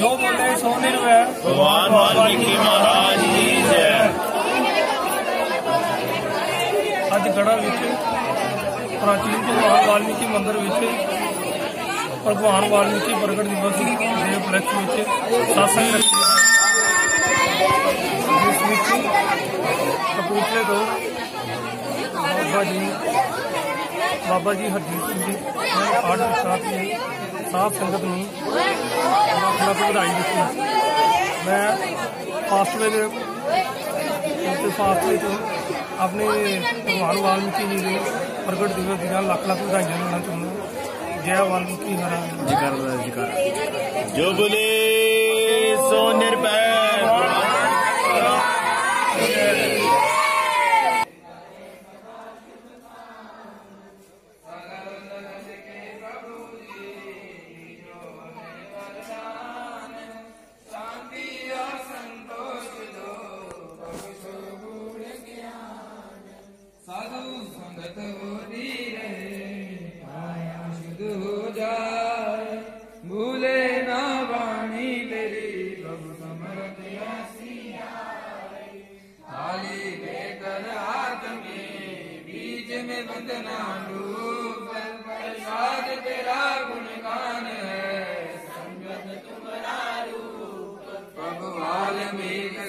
ਜੋ ਬੋਲੇ ਸੋ ਨਿਰਵੈ ਭਗਵਾਨ ਵਾਲਮੀਕੀ ਮਹਾਰਾਜ ਕੀ ਜੈ ਅੱਜ ਗੜਾ ਵਿੱਚ ਪ੍ਰਾਚੀਨ ਭਗਵਾਨ ਵਾਲਮੀਕੀ ਮੰਦਿਰ ਵਿੱਚ ਭਗਵਾਨ ਵਾਲਮੀਕੀ ਪ੍ਰਗਟ ਦਿਵਸ ਦੇ ਉਪਲਕਸ਼ ਵਿੱਚ ਸਾਸੰਗ ਰੱਖਿਆ ਜਿਸ ਵਿੱਚ ਕਪੂਰਥਲੇ ਤੋਂ ਬਾਬਾ ਜੀ ਬਾਬਾ ਜੀ ਹਰਜੀਤ ਸਿੰਘ ਜੀ ਨੇ ਪਾਠ ਕੀਤਾ ਤੇ ਸਾਧ ਸੰਗਤ ਨੂੰ ਲੱਖ ਵਧਾਈ ਦਿੱਤੀ ਮੈਂ ਫਾਸਟਵੇ ਦੇ ਤੇ ਫਾਸਟਵੇ ਤੋਂ ਆਪਣੇ ਭਗਵਾਨ ਵਾਲਮੀਕੀ ਜੀ ਦੇ ਪ੍ਰਗਟ ਦਿਵਸ ਦੀਆਂ ਲੱਖ ਲੱਖ ਵਧਾਈਆਂ ਦੇਣਾ ਚਾਹੁੰਦਾ ਜੈ ਵਾਲਮੀਕੀ ਮਹਾਰਾਜ। ਜੋ ਬੋਲੇ, ਸੋ ਨਿਰਭੈ।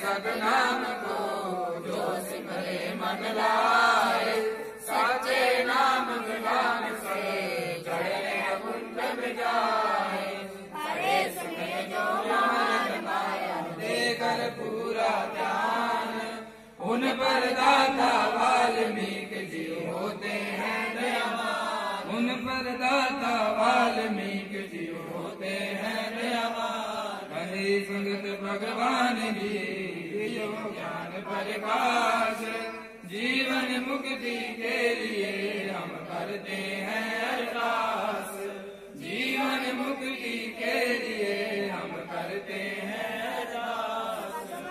सतनाम को जो सिमरे मन लाए साचे नाम से चढ़े कुंड जाए हरे समय जो मान माया देकर पूरा ध्यान उन पर दाता उन पर दाता वाल्मीक जी होते हैं दयावान। कहे संगत भगवान जी ज्ञान प्रकाश जीवन मुक्ति के लिए हम करते हैं अरदास। जीवन मुक्ति के लिए हम करते हैं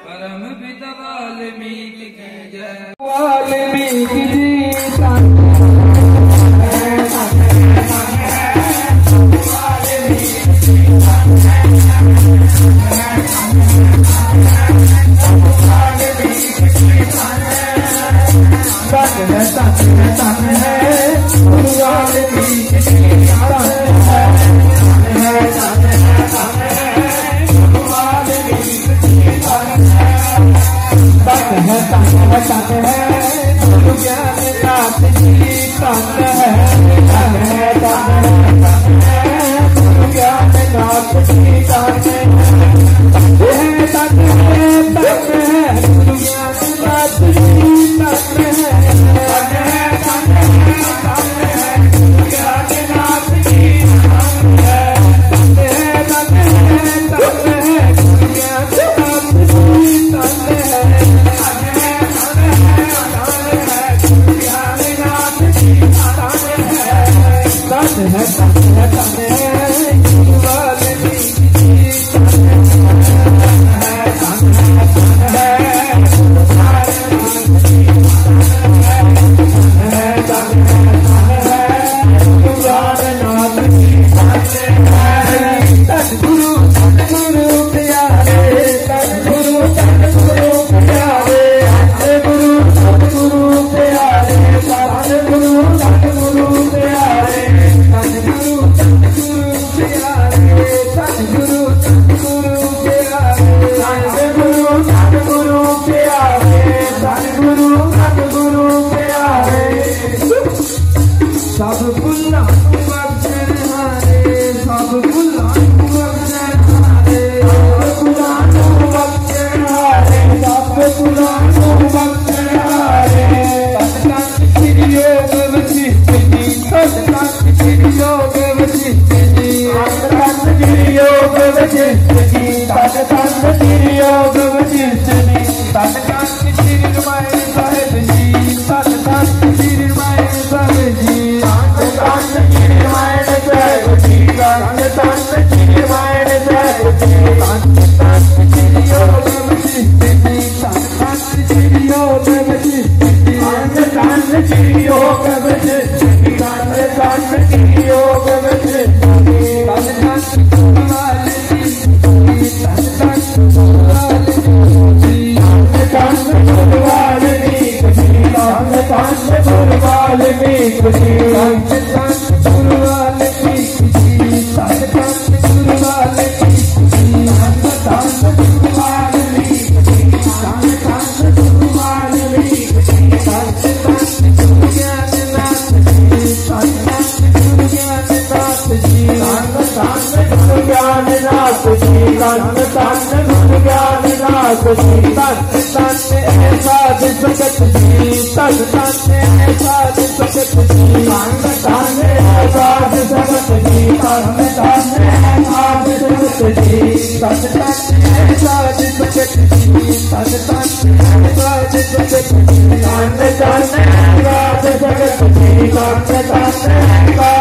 परम पिता वाल्मीकि की जय। Let's resta. बाल में खुशी को सीता ताने ऐसा जगत जीता ताने ऐसा जगत जीता ताने ऐसा जगत जीता हमें ताने ऐसा जगत जीता ताने ऐसा जगत जीता ताने ऐसा जगत जीता ताने ऐसा जगत जीता ताने ऐसा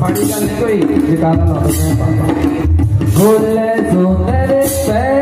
पानी डालने को ही जिताना बोले सुंदर पे।